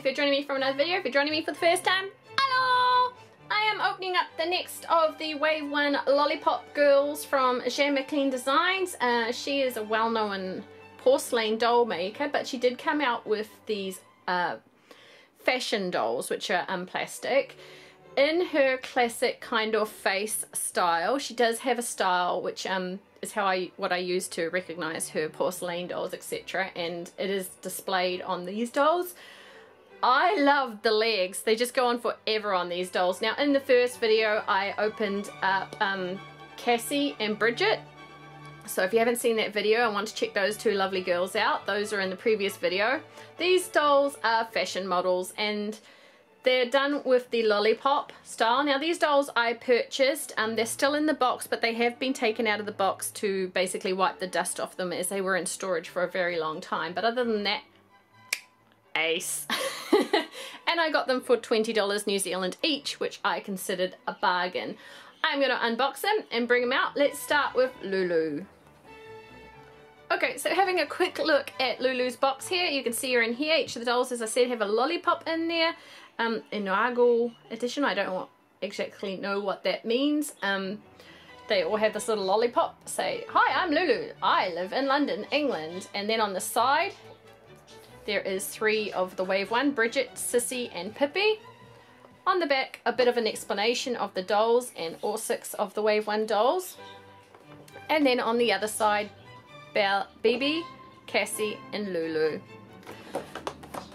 if you're joining me from another video. If you're joining me for the first time, hello! I am opening up the next of the Wave 1 Lollipop Girls from Jan McLean Designs. Uh, she is a well-known porcelain doll maker, but she did come out with these uh, fashion dolls, which are um, plastic. In her classic kind of face style, she does have a style which um, is how I what I use to recognize her porcelain dolls, etc. And it is displayed on these dolls. I love the legs. They just go on forever on these dolls. Now in the first video I opened up um, Cassie and Bridget. So if you haven't seen that video I want to check those two lovely girls out, those are in the previous video. These dolls are fashion models and they're done with the lollipop style. Now these dolls I purchased, um, they're still in the box but they have been taken out of the box to basically wipe the dust off them as they were in storage for a very long time. But other than that, ace. and I got them for $20 New Zealand each, which I considered a bargain. I'm going to unbox them and bring them out. Let's start with Lulu. Okay, so having a quick look at Lulu's box here, you can see her in here. Each of the dolls, as I said, have a lollipop in there. Um, inaugural edition, I don't exactly know what that means. Um, they all have this little lollipop say, Hi, I'm Lulu. I live in London, England. And then on the side, there is three of the Wave 1, Bridget, Cissy and Pippi. On the back, a bit of an explanation of the dolls and all six of the Wave 1 dolls. And then on the other side, Belle, Bibi, Cassie and Lulu.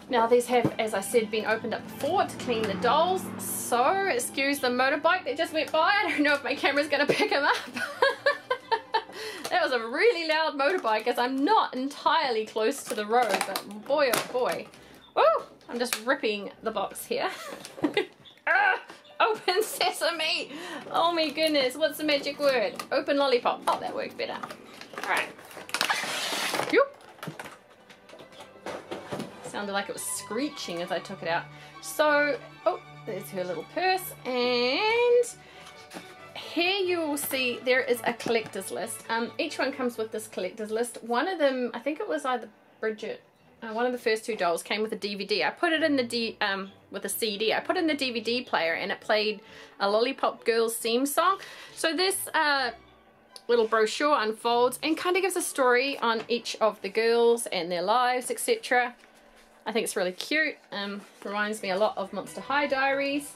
Now these have, as I said, been opened up before to clean the dolls. So, excuse the motorbike that just went by. I don't know if my camera's going to pick him up. was a really loud motorbike as I'm not entirely close to the road. But boy oh boy. Oh, I'm just ripping the box here. ah, open sesame. Oh my goodness. What's the magic word? Open lollipop. Oh, that worked better. Alright. Sounded like it was screeching as I took it out. So, oh, there's her little purse. And here you will see there is a collector's list. Um, each one comes with this collector's list. One of them, I think it was either Bridget, uh, one of the first two dolls came with a DVD. I put it in the D, um, with a CD. I put in the DVD player and it played a Lollipop Girls theme song. So this uh, little brochure unfolds and kind of gives a story on each of the girls and their lives, etc. I think it's really cute. Um, reminds me a lot of Monster High Diaries.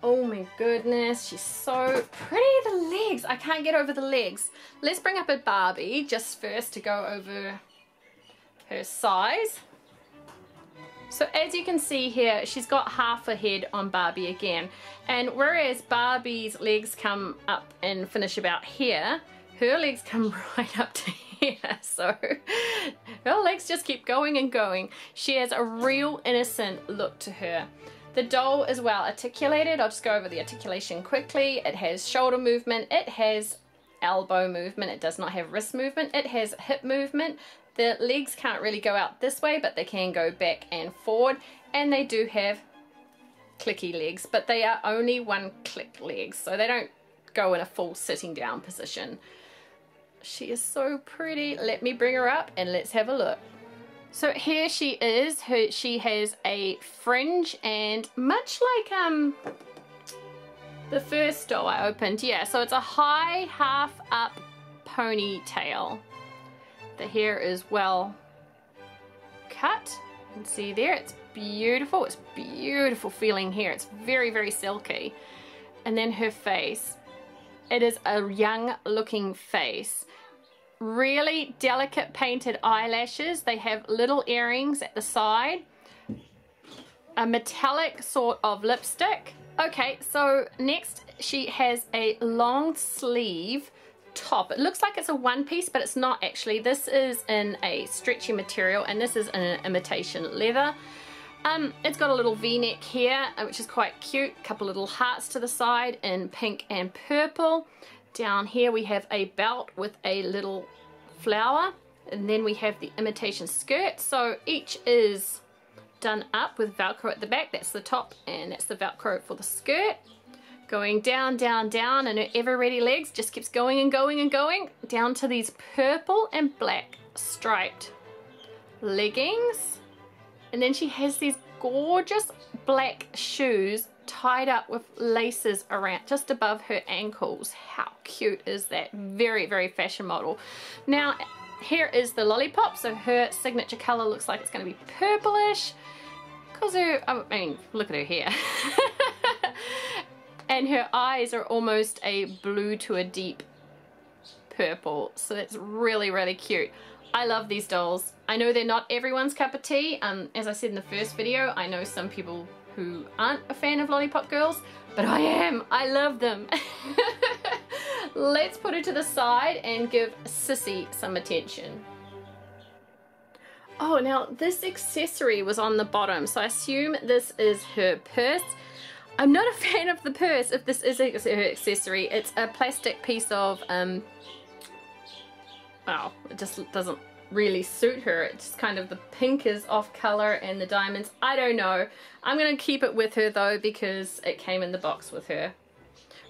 Oh my goodness, she's so pretty. The legs, I can't get over the legs. Let's bring up a Barbie just first to go over her size. So as you can see here, she's got half a head on Barbie again. And whereas Barbie's legs come up and finish about here, her legs come right up to here. So her legs just keep going and going. She has a real innocent look to her. The doll is well articulated. I'll just go over the articulation quickly. It has shoulder movement. It has elbow movement. It does not have wrist movement. It has hip movement. The legs can't really go out this way, but they can go back and forward. And they do have clicky legs, but they are only one click legs, so they don't go in a full sitting down position. She is so pretty. Let me bring her up and let's have a look. So here she is. Her, she has a fringe and much like um the first doll I opened, yeah, so it's a high half up ponytail. The hair is well cut. You can see there, it's beautiful. It's beautiful feeling hair. It's very, very silky. And then her face. It is a young looking face really delicate painted eyelashes. They have little earrings at the side. A metallic sort of lipstick. Okay, so next she has a long sleeve top. It looks like it's a one piece, but it's not actually. This is in a stretchy material and this is an imitation leather. Um, it's got a little v-neck here, uh, which is quite cute. A couple little hearts to the side in pink and purple. Down here we have a belt with a little flower and then we have the imitation skirt. So each is done up with Velcro at the back. That's the top and that's the Velcro for the skirt. Going down, down, down and her ever ready legs just keeps going and going and going down to these purple and black striped leggings. And then she has these gorgeous black shoes tied up with laces around just above her ankles. How cute is that? Very, very fashion model. Now, here is the lollipop. So her signature color looks like it's going to be purplish. Because her, I mean, look at her hair. and her eyes are almost a blue to a deep purple. So it's really, really cute. I love these dolls. I know they're not everyone's cup of tea. Um, as I said in the first video, I know some people who aren't a fan of Lollipop Girls, but I am. I love them. Let's put her to the side and give Cissy some attention. Oh, now this accessory was on the bottom, so I assume this is her purse. I'm not a fan of the purse if this is her accessory. It's a plastic piece of, um, oh, it just doesn't really suit her. It's just kind of the pink is off color and the diamonds. I don't know. I'm to keep it with her though because it came in the box with her.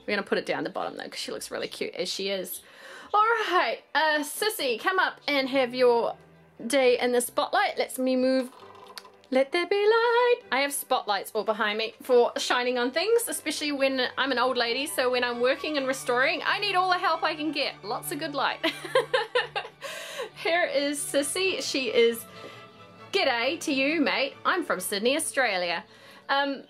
We're to put it down the bottom though because she looks really cute as she is. Alright, uh, Cissy, come up and have your day in the spotlight. Let's me move let there be light. I have spotlights all behind me for shining on things, especially when I'm an old lady, so when I'm working and restoring, I need all the help I can get. Lots of good light. Here is Cissy. She is, g'day to you, mate. I'm from Sydney, Australia. Um,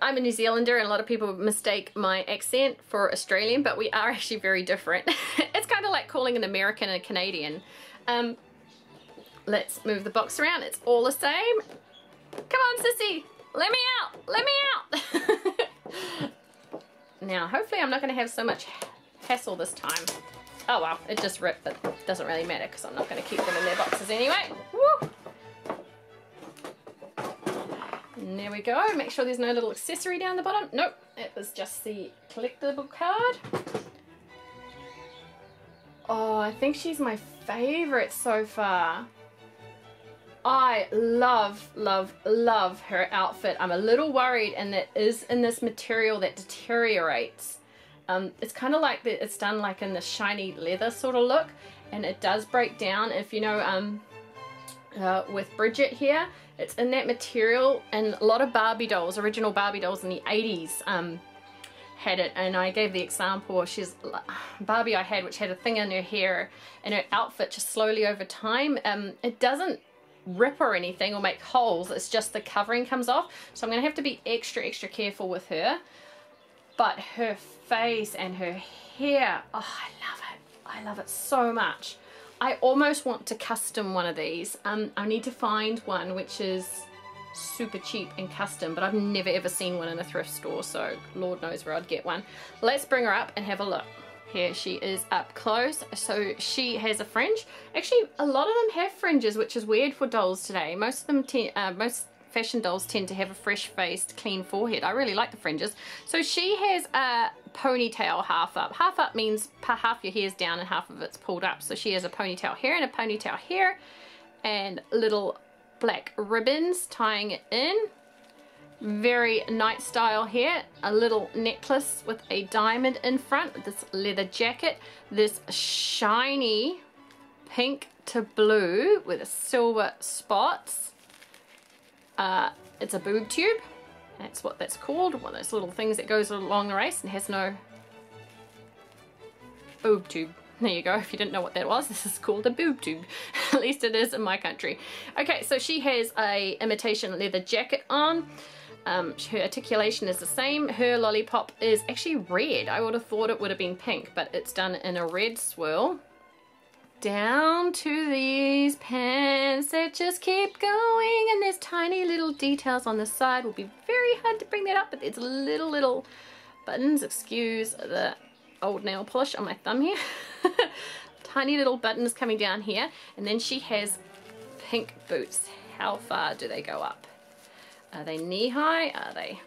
I'm a New Zealander and a lot of people mistake my accent for Australian, but we are actually very different. it's kind of like calling an American a Canadian. Um, Let's move the box around. It's all the same. Come on, Cissy. Let me out. Let me out. now, hopefully I'm not going to have so much hassle this time. Oh, well, it just ripped, but it doesn't really matter because I'm not going to keep them in their boxes anyway. Woo! And there we go. Make sure there's no little accessory down the bottom. Nope, it was just the collectible card. Oh, I think she's my favorite so far. I love, love, love her outfit. I'm a little worried and that is in this material that deteriorates. Um, it's kind of like the, it's done like in the shiny leather sort of look and it does break down if you know um, uh, with Bridget here it's in that material and a lot of Barbie dolls, original Barbie dolls in the 80s um, had it and I gave the example she's Barbie I had which had a thing in her hair and her outfit just slowly over time um, it doesn't rip or anything or make holes. It's just the covering comes off. So I'm going to have to be extra, extra careful with her. But her face and her hair, oh, I love it. I love it so much. I almost want to custom one of these. Um, I need to find one which is super cheap and custom, but I've never ever seen one in a thrift store, so Lord knows where I'd get one. Let's bring her up and have a look. Here she is up close. So she has a fringe. Actually, a lot of them have fringes, which is weird for dolls today. Most of them, uh, most fashion dolls tend to have a fresh-faced, clean forehead. I really like the fringes. So she has a ponytail half up. Half up means half your hair's down and half of it's pulled up. So she has a ponytail here and a ponytail here and little black ribbons tying it in very night style here a little necklace with a diamond in front this leather jacket this shiny pink to blue with silver spots uh, it's a boob tube that's what that's called one of those little things that goes along the race and has no boob tube there you go, if you didn't know what that was, this is called a boob tube. At least it is in my country. Okay, so she has a imitation leather jacket on. Um, her articulation is the same. Her lollipop is actually red. I would have thought it would have been pink, but it's done in a red swirl. Down to these pants that just keep going and there's tiny little details on the side. will be very hard to bring that up, but it's little, little buttons. Excuse the old nail polish on my thumb here. tiny little buttons coming down here. And then she has pink boots. How far do they go up? Are they knee high? Are they?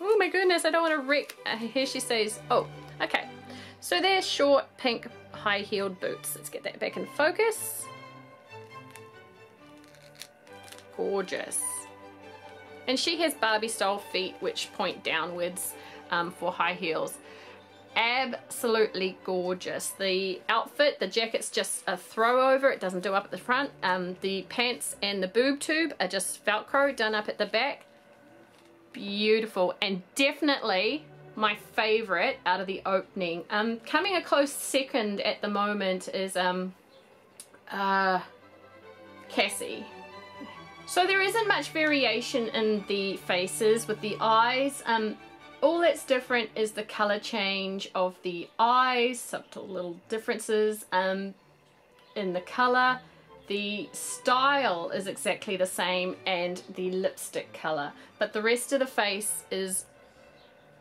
Oh my goodness, I don't want to wreck. Uh, here she says, oh, okay. So they're short pink high heeled boots. Let's get that back in focus. Gorgeous. And she has Barbie style feet which point downwards um, for high heels. absolutely gorgeous. The outfit, the jacket's just a throw over, it doesn't do up at the front. Um, the pants and the boob tube are just Velcro done up at the back. Beautiful and definitely my favorite out of the opening. Um, coming a close second at the moment is um, uh, Cassie. So there isn't much variation in the faces with the eyes. Um, all that's different is the color change of the eyes, subtle little differences um, in the color. The style is exactly the same and the lipstick color, but the rest of the face is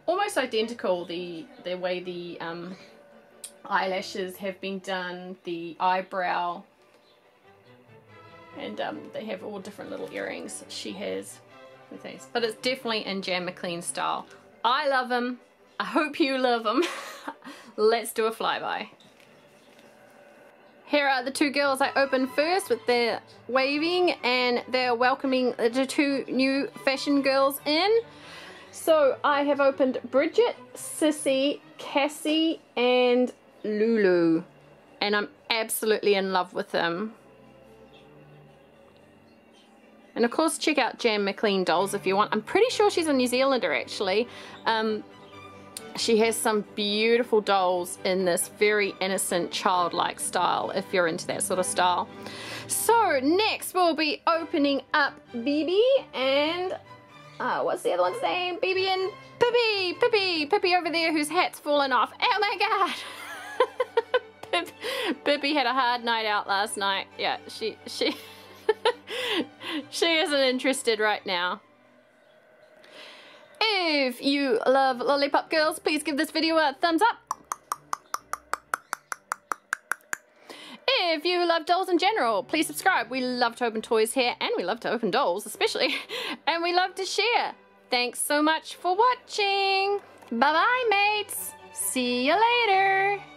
almost identical. The, the way the um, eyelashes have been done, the eyebrow, and um, they have all different little earrings she has things. But it's definitely in Jan McLean style. I love them. I hope you love them. Let's do a flyby. Here are the two girls I opened first with their waving and they're welcoming the two new fashion girls in. So I have opened Bridget, Cissy, Cassie and Lulu and I'm absolutely in love with them. And of course, check out Jan McLean dolls if you want. I'm pretty sure she's a New Zealander actually. Um, she has some beautiful dolls in this very innocent childlike style if you're into that sort of style. So next we'll be opening up Bibi and uh, what's the other one's name? Bibi and Pippi, Pippi, Pippi over there whose hat's fallen off. Oh my god! Pippi had a hard night out last night. Yeah, she, she, she isn't interested right now. If you love Lollipop Girls, please give this video a thumbs up. If you love dolls in general, please subscribe. We love to open toys here and we love to open dolls especially. And we love to share. Thanks so much for watching. Bye-bye, mates. See you later.